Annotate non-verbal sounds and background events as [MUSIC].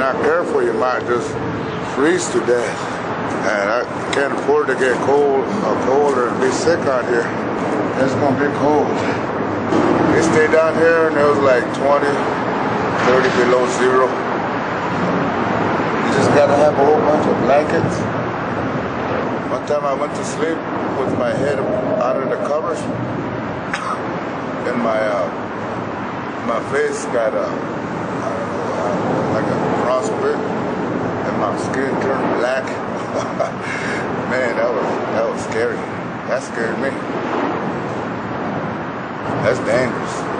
not careful, you might just freeze to death. And I can't afford to get cold or colder and be sick out here. It's gonna be cold. They stayed down here and it was like 20, 30 below zero. You just gotta have a whole bunch of blankets. One time I went to sleep with my head out of the covers [COUGHS] and my uh, my face got uh, I don't know, uh, like a frostbite skin turned black. [LAUGHS] Man, that was that was scary. That scared me. That's dangerous.